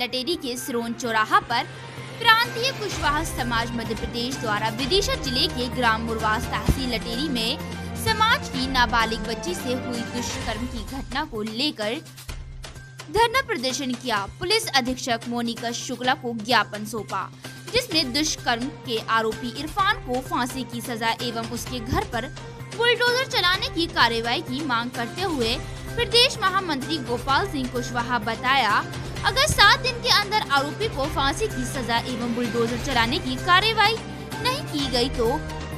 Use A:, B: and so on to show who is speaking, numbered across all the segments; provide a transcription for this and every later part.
A: लटेरी के सिरोन चौराहा पर प्रांतीय कुशवाहा समाज मध्य प्रदेश द्वारा विदिशा ज़िले के ग्राम मुरवास तहसील लटेरी में समाज की नाबालिग बच्ची से हुई दुष्कर्म की घटना को लेकर धरना प्रदर्शन किया। पुलिस अधीक्षक मोनिका शुक्ला को ज्ञापन सौंपा, जिसमें दुष्कर्म के आरोपी इरफान को फांसी की सजा एवं उसके घर पर बुलडोजर चलाने की कार्यवाही की मांग करते हुए प्रदेश महामंत्री गोपाल सिंह कुशवाहा बताया अगर सात दिन के अंदर आरोपी को फांसी की सजा एवं बुलडोजर चलाने की कार्यवाही नहीं की गई तो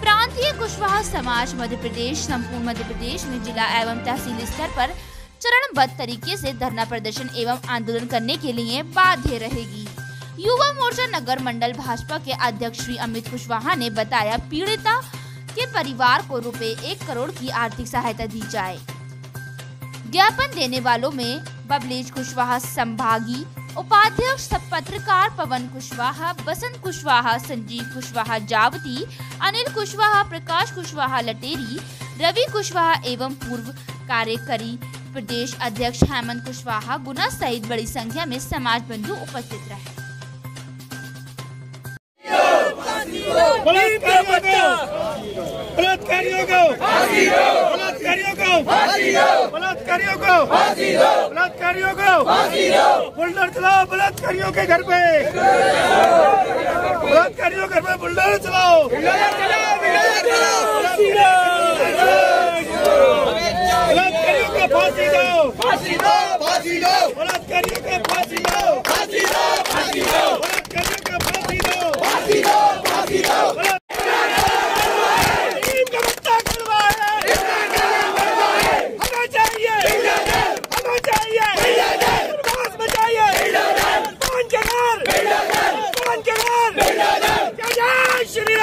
A: प्रांतीय कुशवाहा समाज मध्य प्रदेश, संपूर्ण मध्य प्रदेश में जिला एवं तहसील स्तर पर चरणबद्ध तरीके से धरना प्रदर्शन एवं आंदोलन करने के लिए बाध्य रहेगी। युवा मोर्चा नगर मंडल भाजपा के अध्यक्ष श्री अमित कुशवाहा ने बताया, पीड़िता के परिवार को रुपए एक करोड़ की आर्थिक सहायता दी जाए। ज्ञापन देने वालों में बबलेज कुशवाहा संभागी उपाध्यक्ष पत्रकार पवन कुशवाहा बसंत कुशवाहा संजीव कुशवाहा जावती अनिल कुशवाहा प्रकाश कुशवाहा लटेरी रवि कुशवाहा एवं पूर्व कार्यकारी प्रदेश अध्यक्ष हेमंत कुशवाहा गुना सहित बड़ी संख्या में समाज बंधु उपस्थित रहे
B: बलात्कारियों को बलात्कारियों को। बलात्कारियों को। बुल्डर चलाओ बलात्कारियों के घर पे। बलात्कारियों घर पे बुल्डर चलाओ बलात्कारियों को फांसी दो
C: फांसी दो फांसी दो
B: बलात्कारियों को फांसी दो
C: फांसी दो फांसी दो
B: बलात्कारियों को फांसी दो
C: फांसी दो फांसी दो
B: गरीब का बच्चा करवा है हमें चाहिए हमें चाहिए बस बचाइए कौन के घर कौन के घर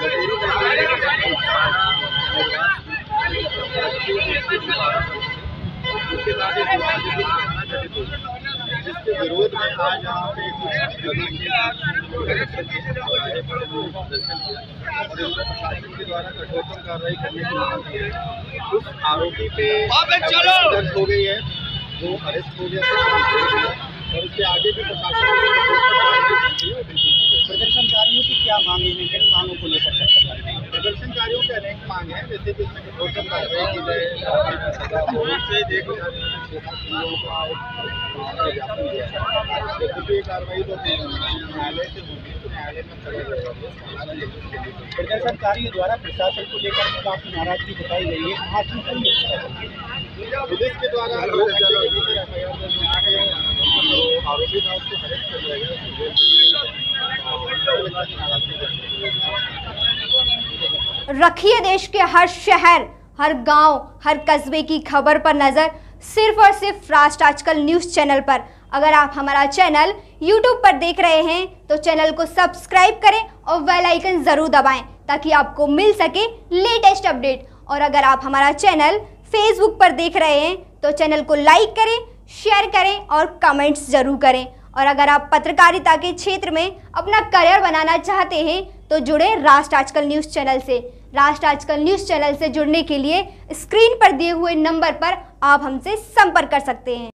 B: जय
D: कार्रवाई करने उस आरोपी पे दर्ज हो गई है वो अरेस्ट हो गया और उसके आगे भी प्रशासन।
E: प्रदर्शनकारियों की क्या मांग है किन मांगों को लेकर चर्चा कर रहे हैं
D: प्रदर्शनकारियों की अनेक मांग है जैसे कि इसमें कठोरतम कार्रवाई की जाए सजा हो इससे देख लोगों का एक ज्ञापन दिया है। जबकि ये कार्रवाई तो न्यायालय से होगी तो न्यायालय में खड़े रहेगा
E: प्रदर्शनकारियों द्वारा प्रशासन को लेकर काफ़ी नाराज़गी बताई गई है आज
D: पुलिस के द्वारा है आरोपी था उसको अरेस्ट कर गया
F: रखिए देश के हर शहर हर गाँव, हर कस्बे की खबर पर नज़र सिर्फ़ और सिर्फ़ राष्ट्र आजकल न्यूज़ चैनल पर। अगर आप हमारा चैनल YouTube पर देख रहे हैं तो चैनल को सब्सक्राइब करें और बेल आइकन ज़रूर दबाएँ ताकि आपको मिल सके लेटेस्ट अपडेट। और अगर आप हमारा चैनल Facebook पर देख रहे हैं तो चैनल को लाइक करें शेयर करें और कमेंट्स ज़रूर करें। और अगर आप पत्रकारिता के क्षेत्र में अपना करियर बनाना चाहते हैं तो जुड़े राष्ट्र आजकल न्यूज़ चैनल से। राष्ट्र आजकल न्यूज़ चैनल से जुड़ने के लिए स्क्रीन पर दिए हुए नंबर पर आप हमसे संपर्क कर सकते हैं।